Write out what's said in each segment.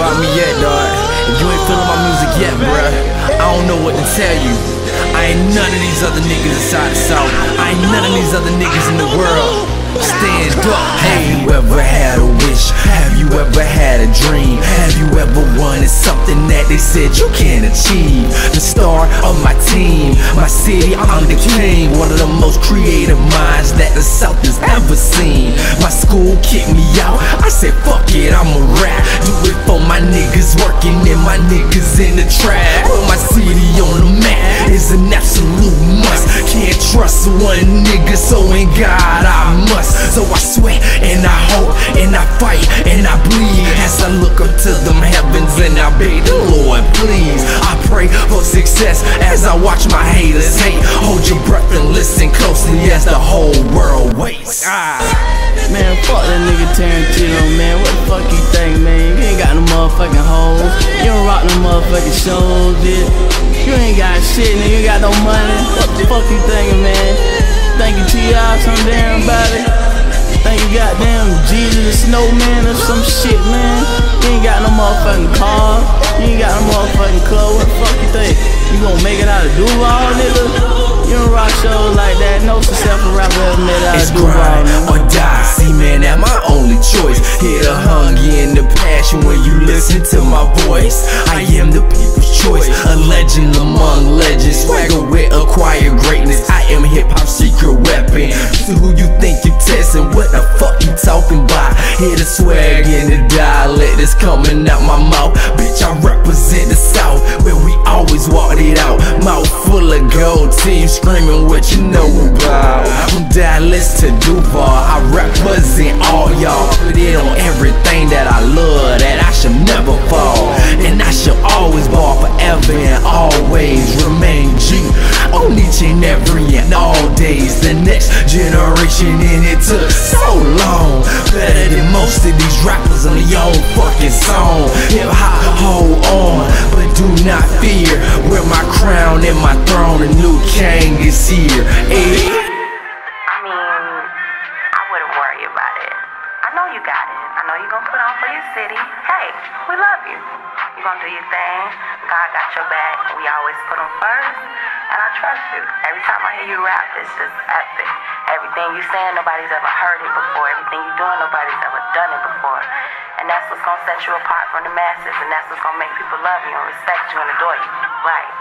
about me yet, dog. If you ain't feeling my music yet, bruh, I don't know what to tell you. I ain't none of these other niggas inside the South. I ain't none of these other niggas in the world. Stand up. Have you ever had a wish? Have you ever had a dream? Ever wanted something that they said you can't achieve? The star of my team, my city, I'm the king. One of the most creative minds that the South has ever seen. My school kicked me out. I said, fuck it, I'ma rap. Do it for my niggas working and my niggas in the trap. Put my city on the map is an absolute must. Can't trust one nigga, so in God sweat and I hope and I fight and I bleed as I look up to them heavens and I beg the Lord, please. I pray for success as I watch my haters hate. Hold your breath and listen closely as the whole world waits. Ah. Man, fuck that nigga Tarantino, man. What the fuck you think, man? You ain't got no motherfucking hoes. You don't rock no motherfucking shows. You ain't got shit, nigga. You got no money. What the fuck you thinking, man? The snowman or some shit, man? You ain't got no motherfucking car. You ain't got no motherfucking clothes. What the fuck you think? You gonna make it out of Duval, nigga? You don't rock shows like that. No successful rapper ever made it out It's of Duval, grind man. or die. See, man, that my only choice. Hear the hunger and the passion when you listen to my voice. I am the people's choice, a legend among legends. Swagger Hear the swag and the dialect that's coming out my mouth. Bitch, I represent the South where we always walked it out. Mouth full of gold teeth screaming what you know about. From Dallas to Duval, I represent all y'all. Put it on everything that I love, that I should never fall. And I shall always ball forever and always remain G. On each and every and all days. The next generation, and it took so long. Ayy. I mean, I wouldn't worry about it. I know you got it. I know you're gonna put on for your city. Hey, we love you. You're gonna do your thing. God got your back. We always put him first. And I trust you. Every time I hear you rap, it's just epic. Everything you saying, nobody's ever heard it before. Everything you doing, nobody's ever done it before. And that's what's gonna set you apart from the masses. And that's what's gonna make people love you and respect you and adore you. Right.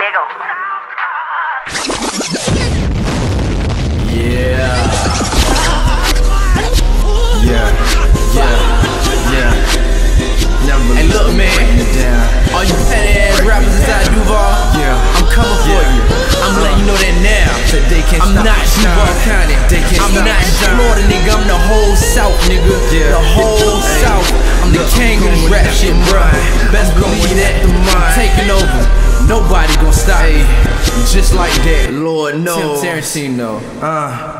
Lego. Yeah. Yeah. Yeah. Yeah. Never hey, look, man. County. I'm not Florida, nigga. I'm the whole South, nigga. Yeah. The whole South. I'm the king of this rap shit, bro. Best believe that. I'm taking over. Nobody gonna stop me. Just like that. Lord, no. Tim Tarantino. Uh.